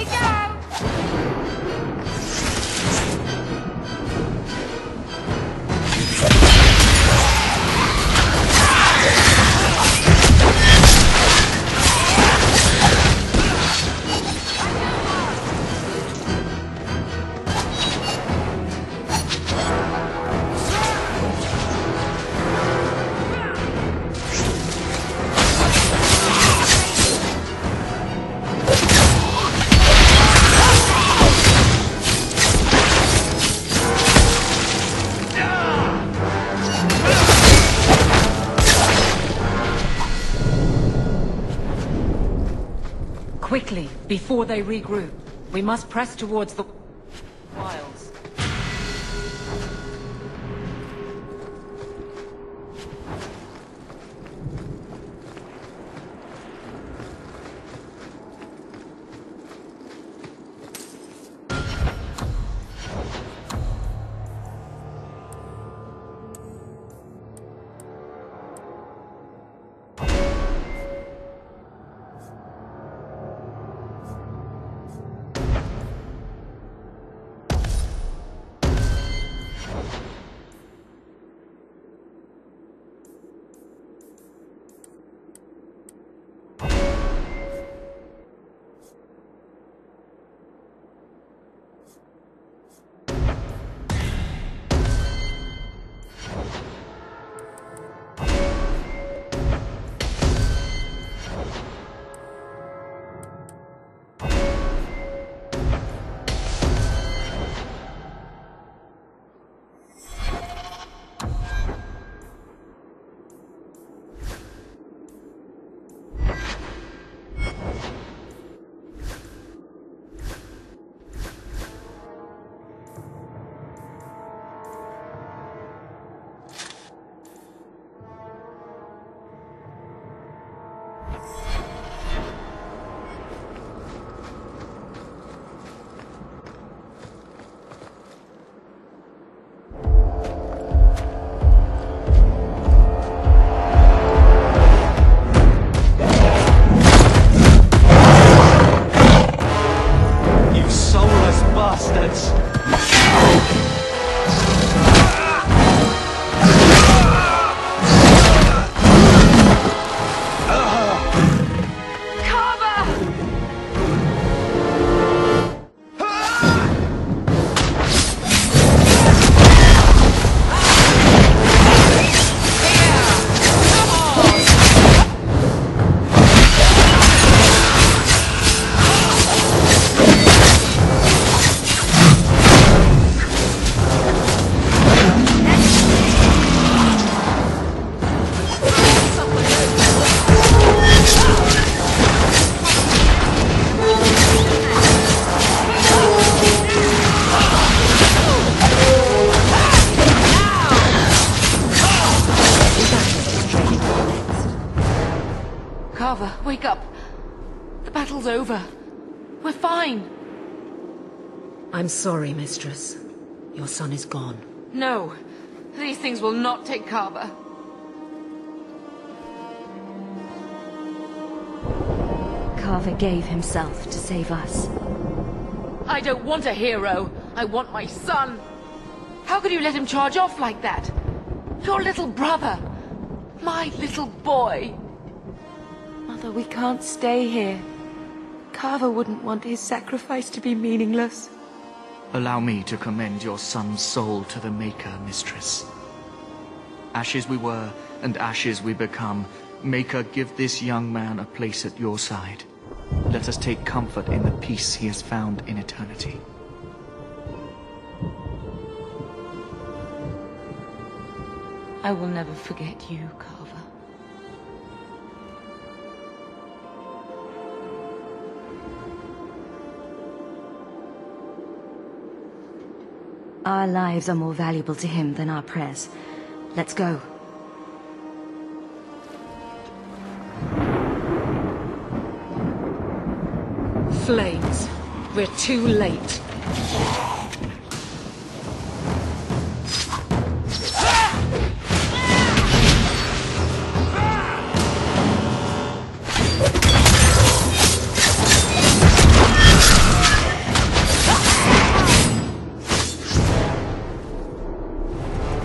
We go! Before they regroup. We must press towards the... sorry, mistress. Your son is gone. No, these things will not take Carver. Carver gave himself to save us. I don't want a hero. I want my son. How could you let him charge off like that? Your little brother. My little boy. Mother, we can't stay here. Carver wouldn't want his sacrifice to be meaningless. Allow me to commend your son's soul to the Maker, mistress. Ashes we were, and ashes we become. Maker, give this young man a place at your side. Let us take comfort in the peace he has found in eternity. I will never forget you, Carver. Our lives are more valuable to him than our prayers. Let's go. Flames. We're too late.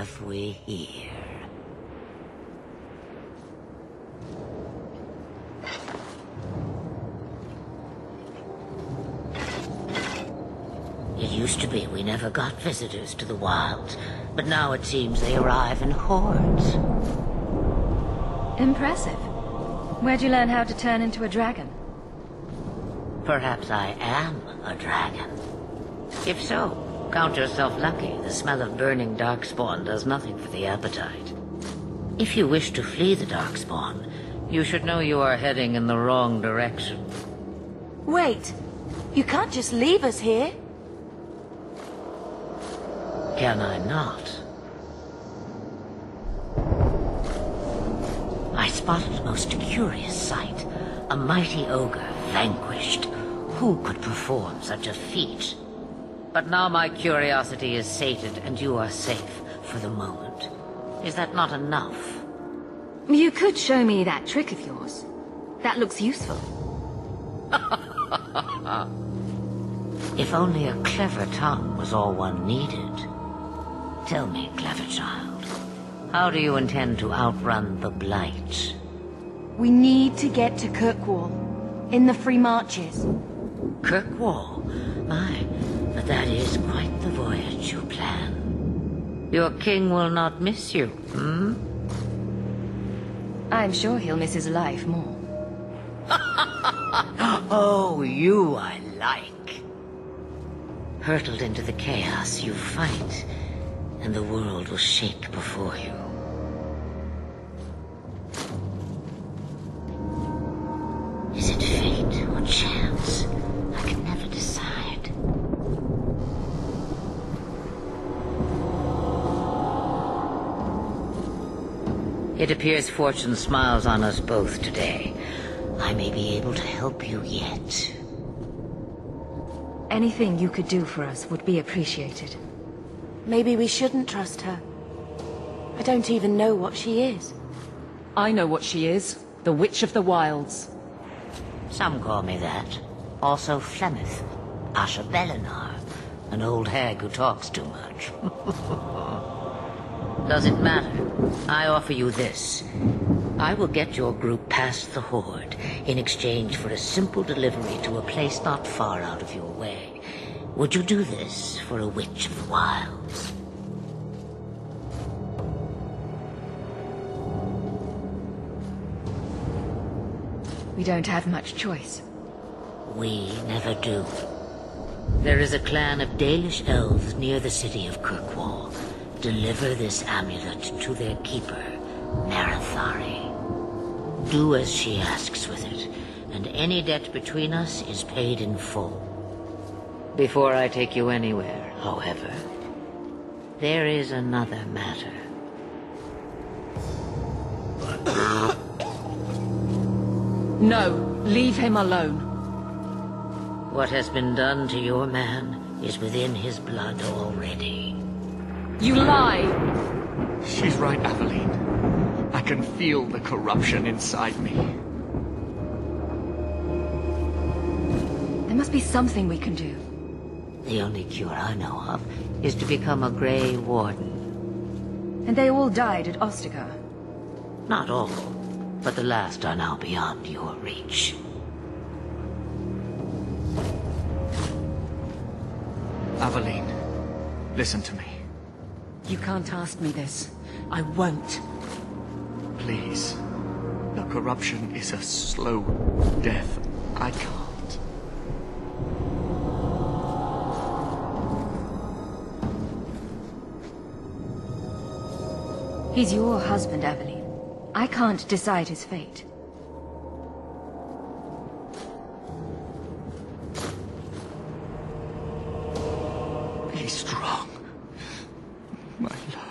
We here? It used to be we never got visitors to the wilds, but now it seems they arrive in hordes. Impressive. Where'd you learn how to turn into a dragon? Perhaps I am a dragon. If so, count yourself lucky. The smell of burning darkspawn does nothing for the appetite. If you wish to flee the darkspawn, you should know you are heading in the wrong direction. Wait, you can't just leave us here. Can I not? I spotted a most curious sight. A mighty ogre vanquished. Who could perform such a feat? But now my curiosity is sated and you are safe for the moment. Is that not enough? You could show me that trick of yours. That looks useful. If only a clever tongue was all one needed. Tell me, clever child, how do you intend to outrun the Blight? We need to get to Kirkwall. In the Free Marches. Kirkwall? My, that is quite the voyage you plan. Your king will not miss you, hmm? I'm sure he'll miss his life more. Oh, you I like. Hurtled into the chaos, you fight, and the world will shake before you. It appears fortune smiles on us both today. I may be able to help you yet. Anything you could do for us would be appreciated. Maybe we shouldn't trust her. I don't even know what she is. I know what she is. The Witch of the Wilds. Some call me that. Also Flemeth, Asha'bellanar, an old hag who talks too much. Does it matter? I offer you this. I will get your group past the Horde in exchange for a simple delivery to a place not far out of your way. Would you do this for a Witch of the Wilds? We don't have much choice. We never do. There is a clan of Dalish elves near the city of Kirkwall. Deliver this amulet to their keeper, Marethari. Do as she asks with it, and any debt between us is paid in full. Before I take you anywhere, however, there is another matter. No, leave him alone. What has been done to your man is within his blood already. You lie! She's right, Aveline. I can feel the corruption inside me. There must be something we can do. The only cure I know of is to become a Grey Warden. And they all died at Ostagar. Not all, but the last are now beyond your reach. Aveline, listen to me. You can't ask me this. I won't. Please. The corruption is a slow death. I can't. He's your husband, Aveline. I can't decide his fate. Be strong. My love.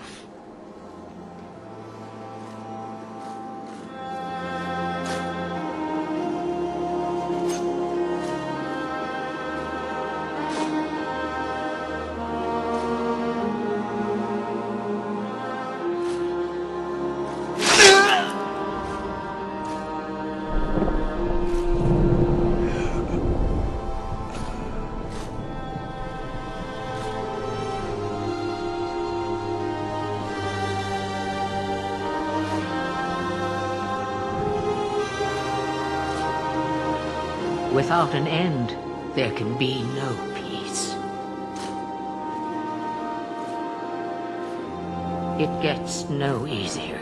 Without an end, there can be no peace. It gets no easier.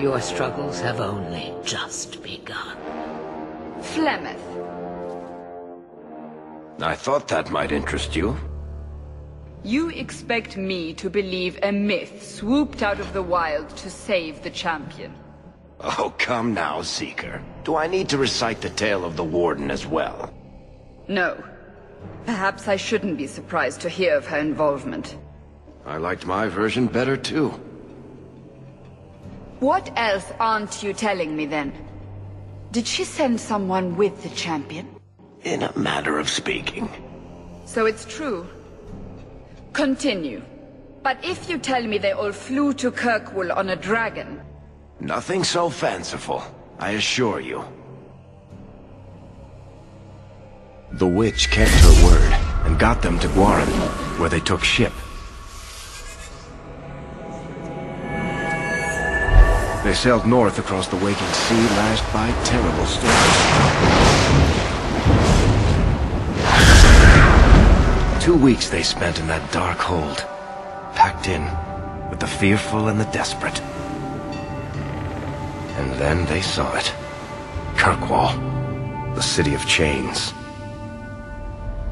Your struggles have only just begun. Flemeth, I thought that might interest you. you expect me to believe a myth swooped out of the wild to save the champion. Oh, come now, Seeker. Do I need to recite the tale of the Warden as well? No. Perhaps I shouldn't be surprised to hear of her involvement. I liked my version better, too. What else aren't you telling me then? Did she send someone with the champion? In a manner of speaking. So it's true. Continue. But if you tell me they all flew to Kirkwall on a dragon, Nothing so fanciful, I assure you. The witch kept her word and got them to Gwaren, where they took ship. They sailed north across the waking sea, lashed by terrible storms. Two weeks they spent in that dark hold, packed in with the fearful and the desperate. And then they saw it. Kirkwall, the city of chains.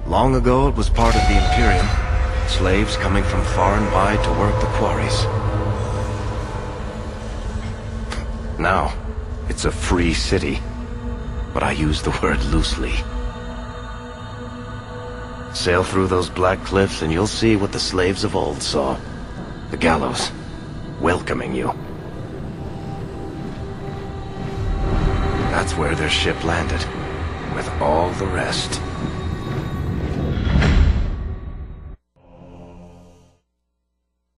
Long ago it was part of the Imperium, slaves coming from far and wide to work the quarries. Now, it's a free city, but I use the word loosely. Sail through those black cliffs and you'll see what the slaves of old saw. The gallows, welcoming you. That's where their ship landed, with all the rest.